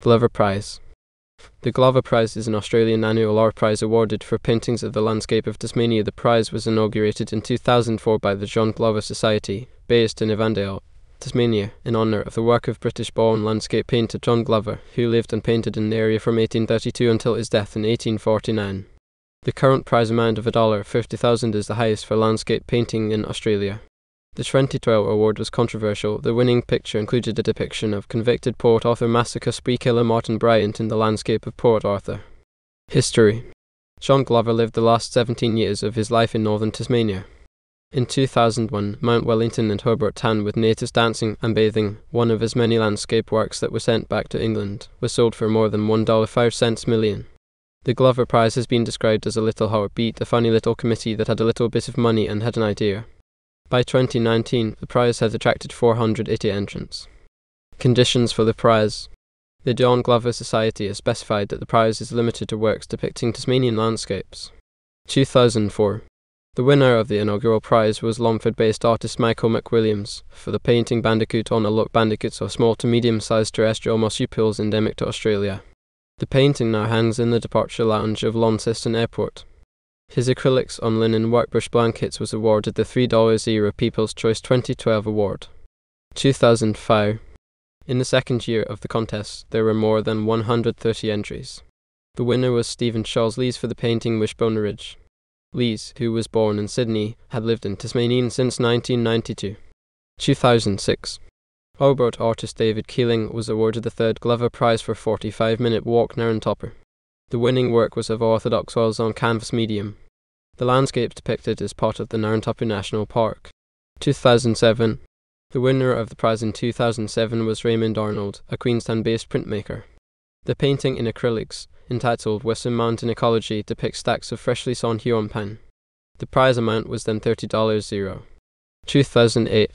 Glover Prize. The Glover Prize is an Australian annual art prize awarded for paintings of the landscape of Tasmania. The prize was inaugurated in 2004 by the John Glover Society, based in Evandale, Tasmania, in honour of the work of British born landscape painter John Glover, who lived and painted in the area from 1832 until his death in 1849. The current prize amount of a dollar fifty thousand is the highest for landscape painting in Australia. The 2012 award was controversial. The winning picture included a depiction of convicted Port Arthur massacre spree killer Martin Bryant in the landscape of Port Arthur. History John Glover lived the last 17 years of his life in northern Tasmania. In 2001, Mount Wellington and Hobart Town with natives dancing and bathing, one of his many landscape works that were sent back to England, was sold for more than $1.05 million. The Glover Prize has been described as a little heartbeat, a funny little committee that had a little bit of money and had an idea. By 2019, the prize has attracted 480 entrants. Conditions for the prize The John Glover Society has specified that the prize is limited to works depicting Tasmanian landscapes. 2004 The winner of the inaugural prize was Longford based artist Michael McWilliams for the painting Bandicoot on a look bandicoots are small to medium sized terrestrial marsupials endemic to Australia. The painting now hangs in the departure lounge of Launceston Airport. His acrylics on linen workbrush blankets was awarded the $3 Era People's Choice 2012 Award. 2005. In the second year of the contest, there were more than 130 entries. The winner was Stephen Charles Lees for the painting Wishbone Ridge. Lees, who was born in Sydney, had lived in Tasmania since 1992. 2006. Hobart artist David Keeling was awarded the third Glover Prize for 45 minute walk Narawntapu. The winning work was of orthodox oils on canvas medium. The landscape depicted is part of the Narawntapu National Park. 2007. The winner of the prize in 2007 was Raymond Arnold, a Queenstown based printmaker. The painting in acrylics, entitled Western Mountain Ecology, depicts stacks of freshly sawn huon pine. The prize amount was then $30 zero. 2008.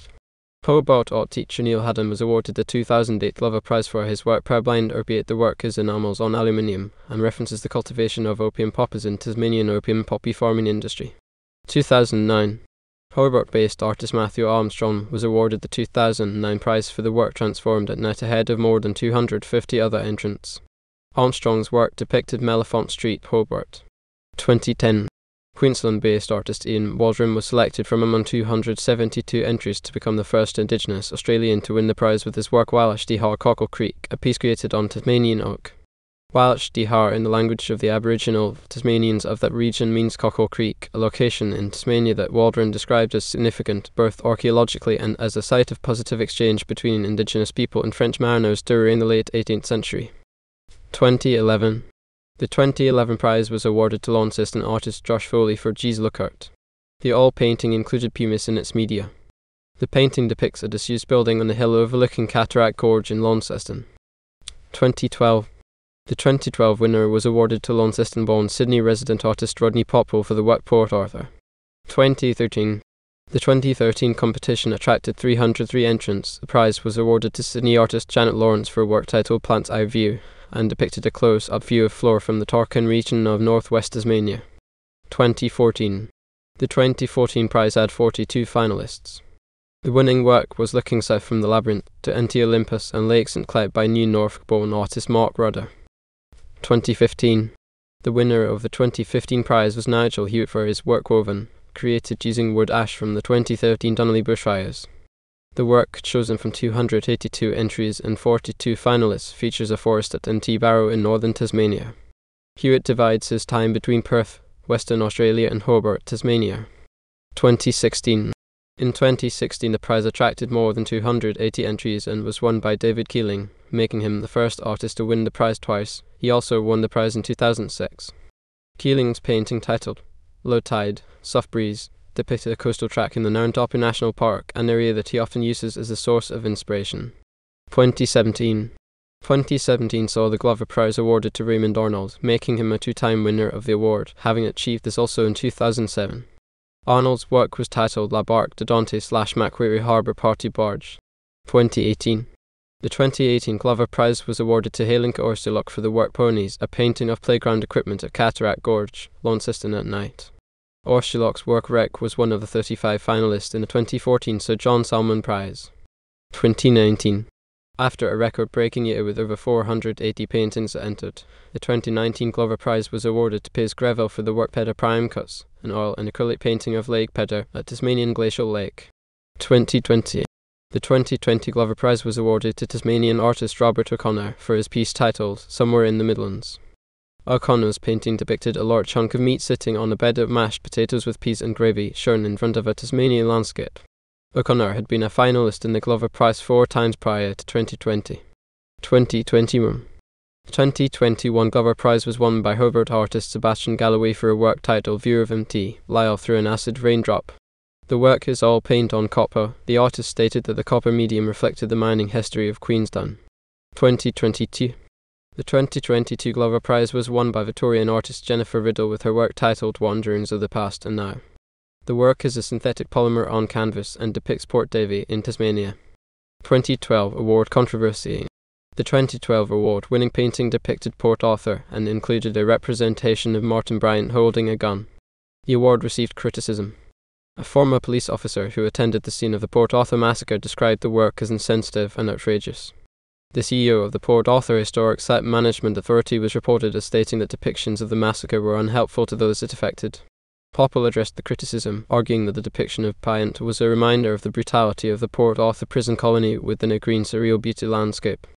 Art teacher Neil Haddon was awarded the 2008 Glover Prize for his work Purblind, albeit the work is enamels on aluminium, and references the cultivation of opium poppies in Tasmanian opium poppy farming industry. 2009. Hobart based artist Matthew Armstrong was awarded the 2009 prize for the work transformed at night ahead of more than 250 other entrants. Armstrong's work depicted Mellifont Street, Hobart. 2010. Queensland based artist Ian Waldron was selected from among 272 entries to become the first Indigenous Australian to win the prize with his work Walash Dihar Cockle Creek, a piece created on Tasmanian oak. Walash Dihar, in the language of the Aboriginal Tasmanians of that region, means Cockle Creek, a location in Tasmania that Waldron described as significant both archaeologically and as a site of positive exchange between Indigenous people and French mariners during the late 18th century. 2011 the 2011 prize was awarded to Launceston artist Josh Foley for G's Lookout. The all painting included pumice in its media. The painting depicts a disused building on the hill overlooking Cataract Gorge in Launceston. 2012 The 2012 winner was awarded to Launceston born Sydney resident artist Rodney Pople for the work Port Arthur. 2013 The 2013 competition attracted 303 entrants. The prize was awarded to Sydney artist Janet Laurence for a work titled Plant's Eye View and depicted a close up view of Flora from the Tarkine region of northwest Tasmania. 2014. The 2014 prize had 42 finalists. The winning work was Looking South from the Labyrinth to Anti Olympus and Lake St. Cloud by New Norfolk born artist Mark Rodda. 2015. The winner of the 2015 prize was Nigel Hewitt for his work Woven, created using wood ash from the 2013 Dunalley bushfires. The work, chosen from 282 entries and 42 finalists, features a forest at NT Barrow in northern Tasmania. Hewitt divides his time between Perth, Western Australia, and Hobart, Tasmania. 2016. In 2016, the prize attracted more than 280 entries and was won by David Keeling, making him the first artist to win the prize twice. He also won the prize in 2006. Keeling's painting titled Low Tide, Soft Breeze depicted a coastal track in the Narawntapu National Park, an area that he often uses as a source of inspiration. 2017 2017 saw the Glover Prize awarded to Raymond Arnold, making him a two time winner of the award, having achieved this also in 2007. Arnold's work was titled La Barque de Dante slash Macquarie Harbour Party Barge. 2018 The 2018 Glover Prize was awarded to Halinka Orszulok for the work Ponies, a painting of playground equipment at Cataract Gorge, Launceston at night. Orszulok's work Wreck was one of the 35 finalists in the 2014 Sir John Sulman Prize. 2019 After a record breaking year with over 480 paintings entered, the 2019 Glover Prize was awarded to Piers Greville for the work Pedder Prime Cuts, an oil and acrylic painting of Lake Pedder at Tasmanian Glacial Lake. 2020 The 2020 Glover Prize was awarded to Tasmanian artist Robert O'Connor for his piece titled Somewhere in the Midlands. O'Connor's painting depicted a large chunk of meat sitting on a bed of mashed potatoes with peas and gravy, shown in front of a Tasmanian landscape. O'Connor had been a finalist in the Glover Prize four times prior to 2020. 2021 The 2021 Glover Prize was won by Hobart artist Sebastian Galloway for a work titled View of MT, Lyell Through an Acid Raindrop. The work is all paint on copper. The artist stated that the copper medium reflected the mining history of Queenstown. 2022 The 2022 Glover Prize was won by Victorian artist Jennifer Riddle with her work titled Wanderings of the Past and Now. The work is a synthetic polymer on canvas and depicts Port Davey in Tasmania. 2012 Award Controversy The 2012 award winning painting depicted Port Arthur and included a representation of Martin Bryant holding a gun. The award received criticism. A former police officer who attended the scene of the Port Arthur massacre described the work as insensitive and outrageous. The CEO of the Port Arthur Historic Site Management Authority was reported as stating that depictions of the massacre were unhelpful to those it affected. Pople addressed the criticism, arguing that the depiction of Bryant was a reminder of the brutality of the Port Arthur prison colony within a green surreal beauty landscape.